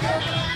Yeah.